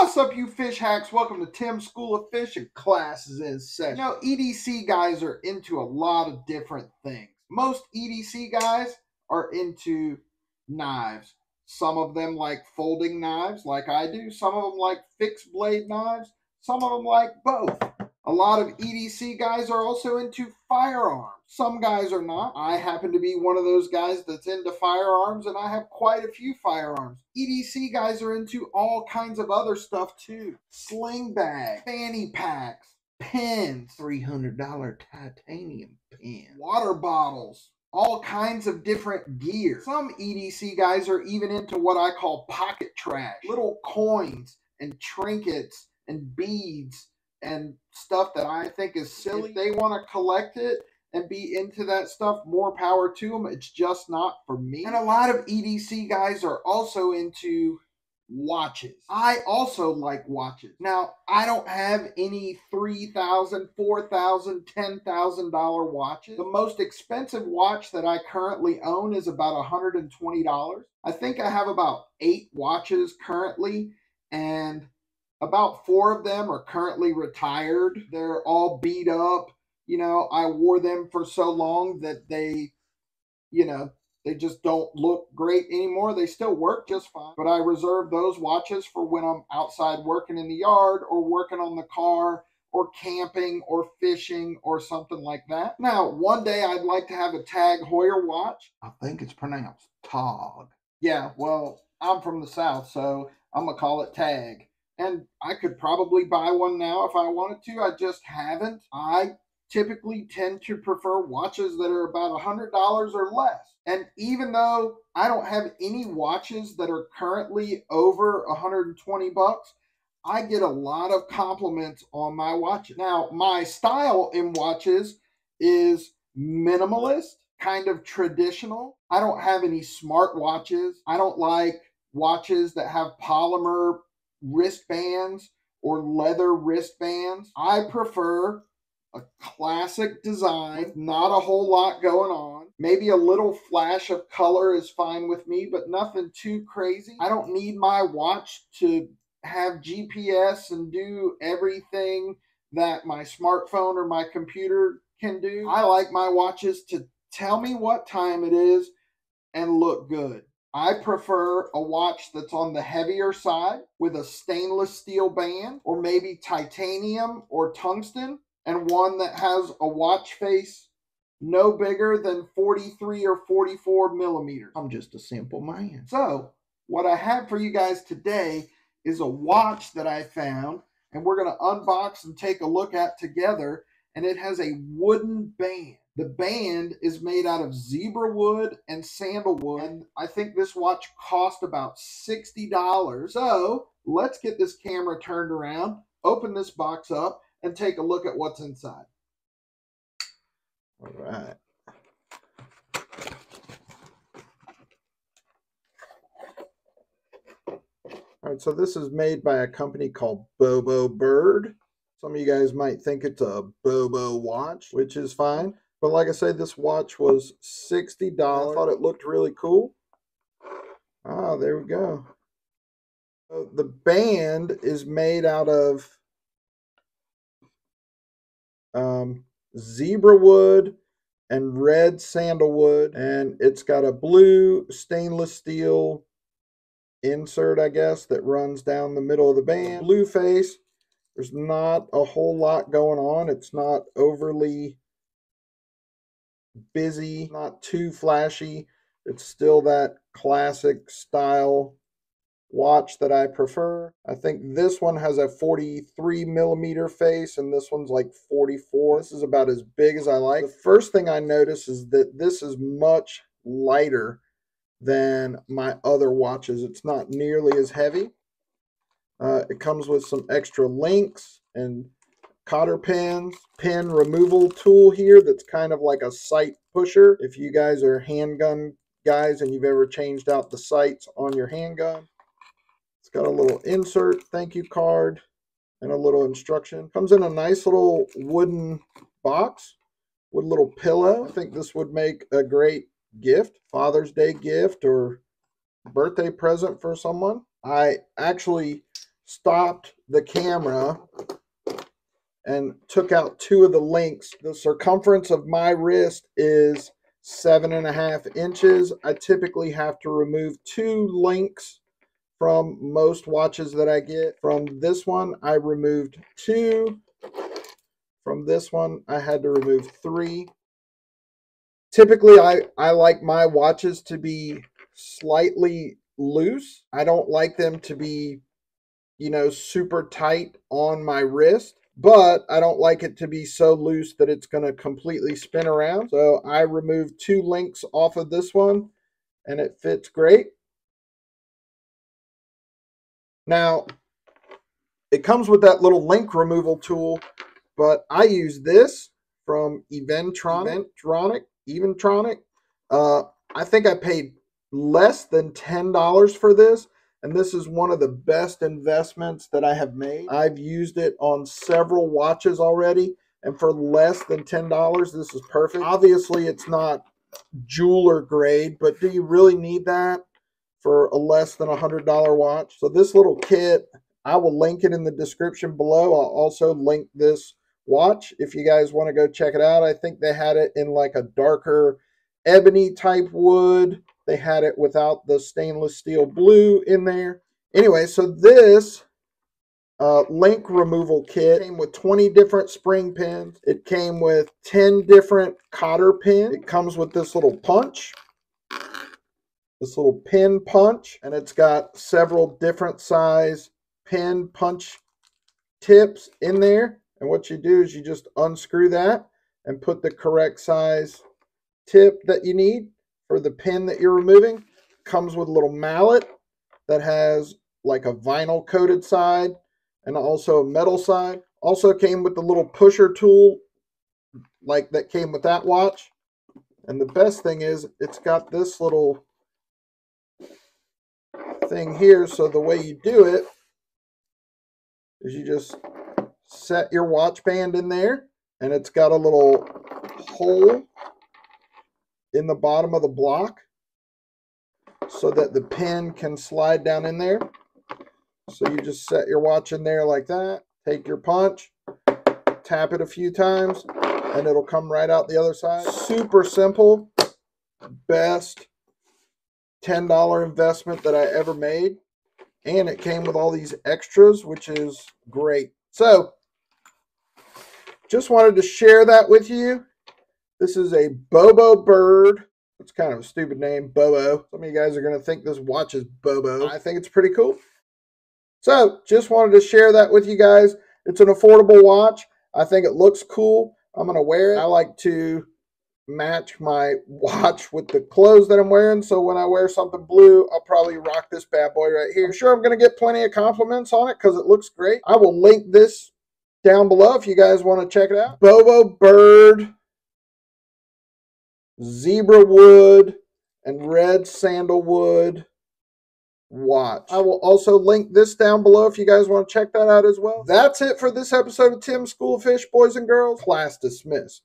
What's up, you fish hacks? Welcome to Tim's School of Fish and classes in session. Now, EDC guys are into a lot of different things. Most EDC guys are into knives. Some of them like folding knives, like I do. Some of them like fixed blade knives. Some of them like both. A lot of EDC guys are also into firearms. Some guys are not. I happen to be one of those guys that's into firearms, and I have quite a few firearms. EDC guys are into all kinds of other stuff too sling bags, fanny packs, pins, $300 titanium pen, water bottles, all kinds of different gear. Some EDC guys are even into what I call pocket trash little coins and trinkets and beads and stuff that I think is silly. If they want to collect it and be into that stuff, more power to them. It's just not for me. And a lot of EDC guys are also into watches. I also like watches. Now, I don't have any $3,000, $4,000, $10,000 watches. The most expensive watch that I currently own is about $120. I think I have about eight watches currently, and about four of them are currently retired. They're all beat up. You know, I wore them for so long that they, you know, they just don't look great anymore. They still work just fine, but I reserve those watches for when I'm outside working in the yard or working on the car or camping or fishing or something like that. Now, one day I'd like to have a Tag Heuer watch. I think it's pronounced Tog. Yeah, well, I'm from the South, so I'm going to call it Tag and I could probably buy one now if I wanted to. I just haven't. I typically tend to prefer watches that are about a $100 or less. And even though I don't have any watches that are currently over 120 bucks, I get a lot of compliments on my watches. Now, my style in watches is minimalist, kind of traditional. I don't have any smart watches. I don't like watches that have polymer wristbands or leather wristbands. I prefer a classic design, not a whole lot going on. Maybe a little flash of color is fine with me, but nothing too crazy. I don't need my watch to have GPS and do everything that my smartphone or my computer can do. I like my watches to tell me what time it is and look good. I prefer a watch that's on the heavier side with a stainless steel band or maybe titanium or tungsten and one that has a watch face no bigger than 43 or 44 millimeters. I'm just a simple man. So what I have for you guys today is a watch that I found and we're going to unbox and take a look at together and it has a wooden band. The band is made out of zebra wood and sandalwood. And I think this watch cost about $60. So let's get this camera turned around, open this box up, and take a look at what's inside. All right. All right, so this is made by a company called Bobo Bird. Some of you guys might think it's a Bobo watch, which is fine. But like I said, this watch was $60. I thought it looked really cool. Ah, there we go. So the band is made out of um, zebra wood and red sandalwood. And it's got a blue stainless steel insert, I guess, that runs down the middle of the band. Blue face. There's not a whole lot going on. It's not overly busy, not too flashy. It's still that classic style watch that I prefer. I think this one has a 43 millimeter face and this one's like 44. This is about as big as I like. The first thing I notice is that this is much lighter than my other watches. It's not nearly as heavy. Uh, it comes with some extra links and cotter pins, pin removal tool here that's kind of like a sight pusher. If you guys are handgun guys and you've ever changed out the sights on your handgun. It's got a little insert, thank you card, and a little instruction. Comes in a nice little wooden box with a little pillow. I think this would make a great gift, Father's Day gift or birthday present for someone. I actually stopped the camera and took out two of the links. The circumference of my wrist is seven and a half inches. I typically have to remove two links from most watches that I get. From this one, I removed two. From this one, I had to remove three. Typically, I, I like my watches to be slightly loose. I don't like them to be, you know, super tight on my wrist but I don't like it to be so loose that it's going to completely spin around. So I removed two links off of this one and it fits great. Now, it comes with that little link removal tool, but I use this from Eventronic. Eventronic. Eventronic. Uh, I think I paid less than $10 for this and this is one of the best investments that I have made. I've used it on several watches already, and for less than $10, this is perfect. Obviously, it's not jeweler grade, but do you really need that for a less than a $100 watch? So this little kit, I will link it in the description below. I'll also link this watch if you guys want to go check it out. I think they had it in like a darker ebony type wood they had it without the stainless steel blue in there. Anyway, so this uh, link removal kit came with 20 different spring pins. It came with 10 different cotter pins. It comes with this little punch, this little pin punch, and it's got several different size pin punch tips in there. And what you do is you just unscrew that and put the correct size tip that you need for the pin that you're removing. Comes with a little mallet that has like a vinyl coated side and also a metal side. Also came with the little pusher tool like that came with that watch. And the best thing is it's got this little thing here. So the way you do it is you just set your watch band in there and it's got a little hole in the bottom of the block so that the pin can slide down in there. So you just set your watch in there like that, take your punch, tap it a few times, and it'll come right out the other side. Super simple, best $10 investment that I ever made. And it came with all these extras, which is great. So, just wanted to share that with you. This is a Bobo bird. It's kind of a stupid name, Bobo. Some of you guys are going to think this watch is Bobo. I think it's pretty cool. So, just wanted to share that with you guys. It's an affordable watch. I think it looks cool. I'm going to wear it. I like to match my watch with the clothes that I'm wearing. So when I wear something blue, I'll probably rock this bad boy right here. I'm sure I'm going to get plenty of compliments on it because it looks great. I will link this down below if you guys want to check it out. Bobo Bird zebra wood, and red sandalwood watch. I will also link this down below if you guys want to check that out as well. That's it for this episode of Tim's School of Fish, boys and girls. Class dismissed.